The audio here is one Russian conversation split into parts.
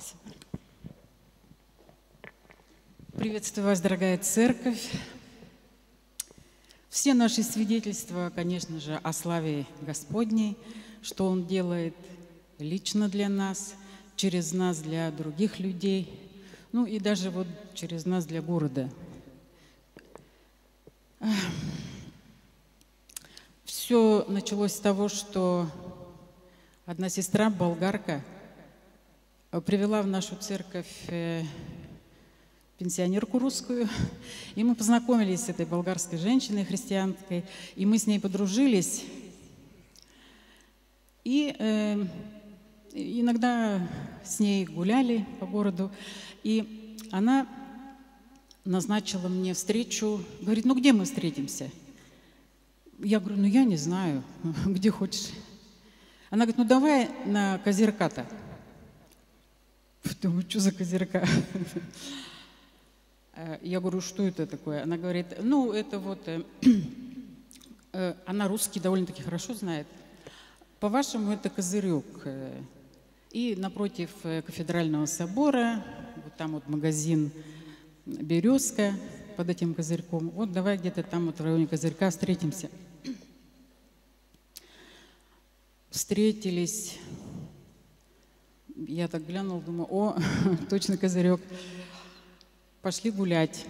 Спасибо. Приветствую вас, дорогая церковь. Все наши свидетельства, конечно же, о славе Господней, что Он делает лично для нас, через нас для других людей, ну и даже вот через нас для города. Все началось с того, что одна сестра, болгарка, привела в нашу церковь э, пенсионерку русскую, и мы познакомились с этой болгарской женщиной, христианкой, и мы с ней подружились. И э, иногда с ней гуляли по городу, и она назначила мне встречу, говорит, ну где мы встретимся? Я говорю, ну я не знаю, где хочешь. Она говорит, ну давай на Козерката. Думаю, что за Козерка? Я говорю, что это такое? Она говорит, ну это вот, э, э, она русский довольно-таки хорошо знает. По-вашему, это козырек. Э, и напротив кафедрального собора, вот там вот магазин «Березка» под этим козырьком. Вот давай где-то там вот в районе козырька встретимся. Встретились. Я так глянул, думаю, о, точно козырек. Пошли гулять.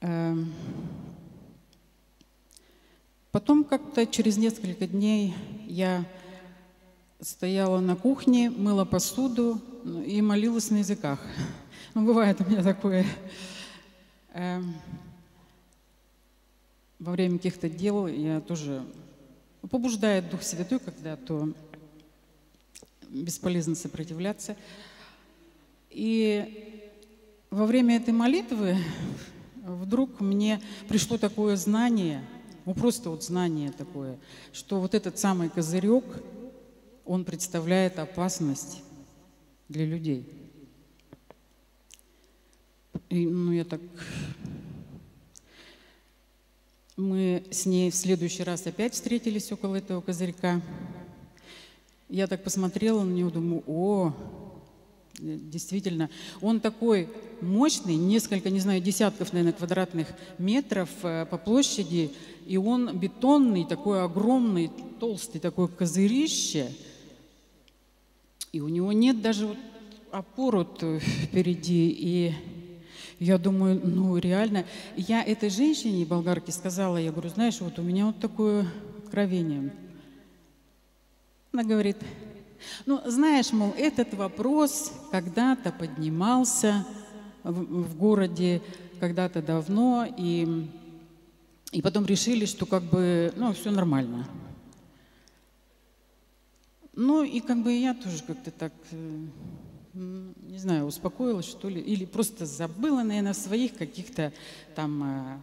Эм. Потом как-то через несколько дней я стояла на кухне, мыла посуду и молилась на языках. Ну, бывает у меня такое. Эм, во время каких-то дел я тоже побуждает Дух Святой, когда то бесполезно сопротивляться. И во время этой молитвы вдруг мне пришло такое знание, ну просто вот знание такое, что вот этот самый козырек, он представляет опасность для людей. И, ну, я так... Мы с ней в следующий раз опять встретились около этого козырька. Я так посмотрела на него, думаю, о, действительно, он такой мощный, несколько, не знаю, десятков, наверное, квадратных метров э, по площади, и он бетонный, такой огромный, толстый, такой козырище – и у него нет даже вот опоры впереди. И я думаю, ну реально. Я этой женщине, болгарке, сказала, я говорю, знаешь, вот у меня вот такое откровение. Она говорит, ну знаешь, мол, этот вопрос когда-то поднимался в, в городе, когда-то давно, и, и потом решили, что как бы, ну, все нормально. Ну и как бы я тоже как-то так, э, не знаю, успокоилась, что ли, или просто забыла, наверное, в своих каких-то там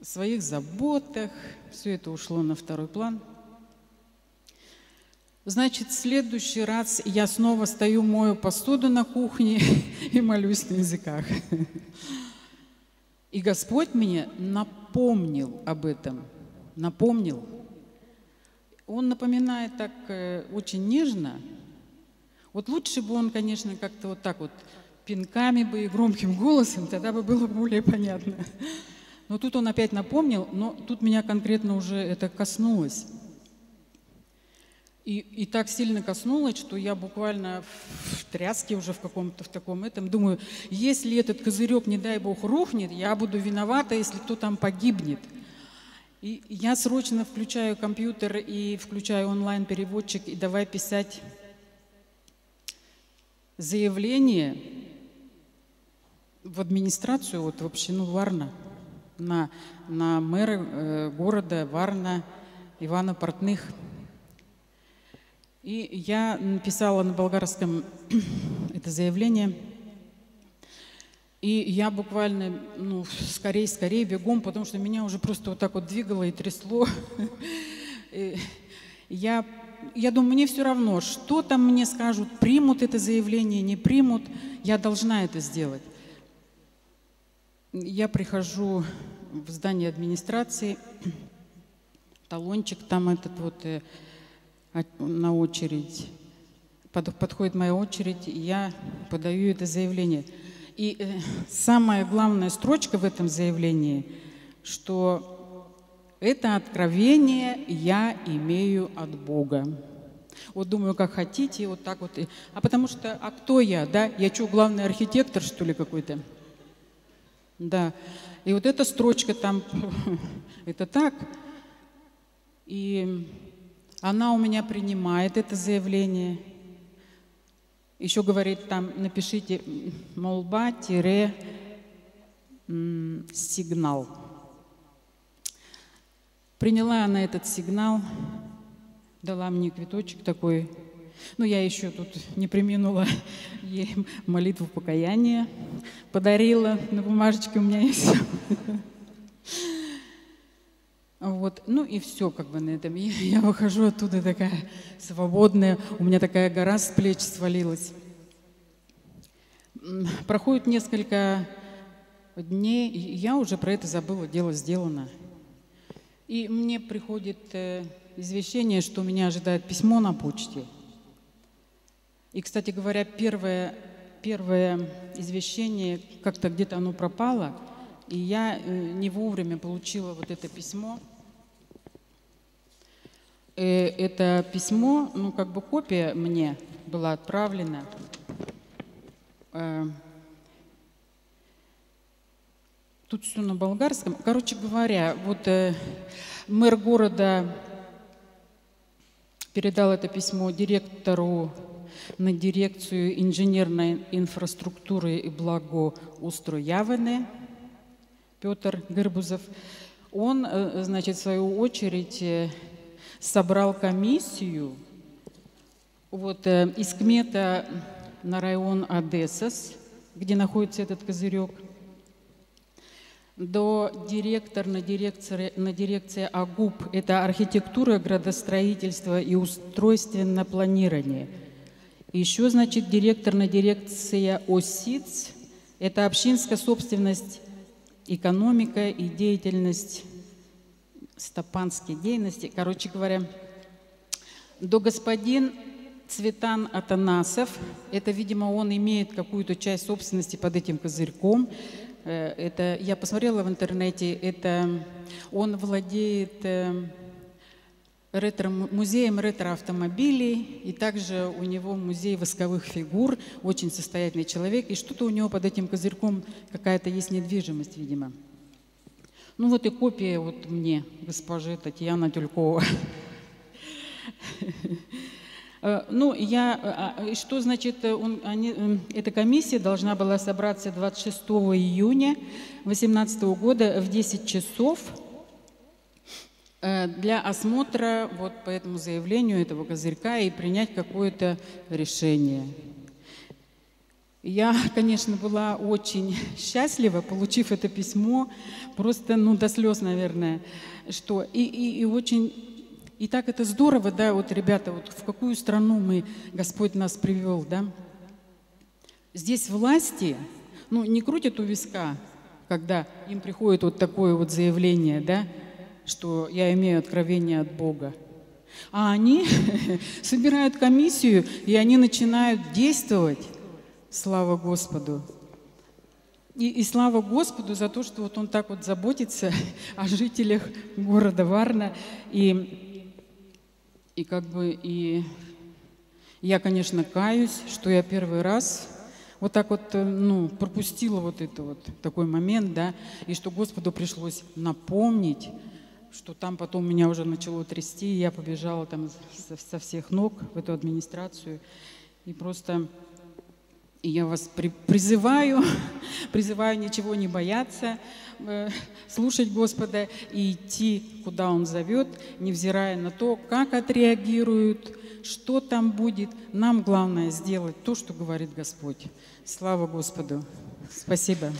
э, своих заботах. Все это ушло на второй план. Значит, в следующий раз я снова стою, мою посуду на кухне и молюсь на языках. И Господь мне напомнил об этом, напомнил – он напоминает так э, очень нежно. Вот лучше бы он, конечно, как-то вот так вот пинками бы и громким голосом, тогда бы было более понятно. Но тут он опять напомнил, но тут меня конкретно уже это коснулось. И, и так сильно коснулось, что я буквально в тряске уже в каком-то в таком этом. Думаю, если этот козырек, не дай бог, рухнет, я буду виновата, если кто там погибнет – и я срочно включаю компьютер и включаю онлайн-переводчик и давай писать заявление в администрацию, вот в общину Варна, на, на мэра э, города Варна Ивана Портных. И я написала на болгарском это заявление – и я буквально, ну, скорее, скорее бегом, потому что меня уже просто вот так вот двигало и трясло. Я, я думаю, мне все равно, что там мне скажут, примут это заявление, не примут, я должна это сделать. Я прихожу в здание администрации, талончик там этот вот э, на очередь. подходит моя очередь, и я подаю это заявление. И э, самая главная строчка в этом заявлении, что это откровение я имею от Бога. Вот думаю, как хотите, вот так вот. А потому что, а кто я, да? Я что, главный архитектор, что ли, какой-то? Да. И вот эта строчка там, это так. И она у меня принимает это заявление. Еще говорит там, напишите молба-сигнал. Приняла она этот сигнал, дала мне квиточек такой. Ну, я еще тут не приминула ей молитву покаяния. Подарила, на бумажечке у меня есть. Вот, ну и все как бы на этом. Я, я выхожу оттуда такая свободная, у меня такая гора с плеч свалилась. Проходит несколько дней, я уже про это забыла, дело сделано. И мне приходит э, извещение, что меня ожидает письмо на почте. И, кстати говоря, первое, первое извещение, как-то где-то оно пропало, и я э, не вовремя получила вот это письмо. Э, это письмо, ну, как бы копия мне была отправлена. Э, тут все на болгарском. Короче говоря, вот мэр города передал это письмо директору на дирекцию инженерной инфраструктуры и благоустрояване Петр Гырбузов. Он, э, значит, в свою очередь э, собрал комиссию вот, э, из КМЕТа на район Одессас, где находится этот козырек – до директор на дирекции, на дирекции АГУП – это архитектура, градостроительство и устройственное планирование. Еще, значит, директор на дирекции ОСИЦ – это общинская собственность, экономика и деятельность, стопанские деятельности. Короче говоря, до господин Цветан Атанасов, это, видимо, он имеет какую-то часть собственности под этим козырьком – это, я посмотрела в интернете, это он владеет э, ретро, музеем ретро-автомобилей, и также у него музей восковых фигур, очень состоятельный человек, и что-то у него под этим козырьком какая-то есть недвижимость, видимо. Ну вот и копия вот мне, госпожи Татьяна Тюлькова. Э, ну, я, э, а, что значит, э, он, они, эта комиссия должна была собраться 26 июня 2018 года в 10 часов для осмотра вот по этому заявлению этого козырька и принять какое-то решение. Я, конечно, была очень счастлива, получив это письмо, просто, ну, до слез, наверное, что и, и, и очень и так это здорово, да, вот, ребята, вот в какую страну мы, Господь нас привел, да? Здесь власти, ну, не крутят у виска, когда им приходит вот такое вот заявление, да, что я имею откровение от Бога. А они собирают комиссию, и они начинают действовать. Слава Господу. И, и слава Господу за то, что вот Он так вот заботится о жителях города Варна. И и как бы и я, конечно, каюсь, что я первый раз вот так вот, э, ну, пропустила вот это вот такой момент, да, и что Господу пришлось напомнить, что там потом меня уже начало трясти, и я побежала там со, со всех ног в эту администрацию, и просто и я вас при, призываю, призываю ничего не бояться, э, слушать Господа и идти, куда Он зовет, невзирая на то, как отреагируют, что там будет. Нам главное сделать то, что говорит Господь. Слава Господу. Спасибо.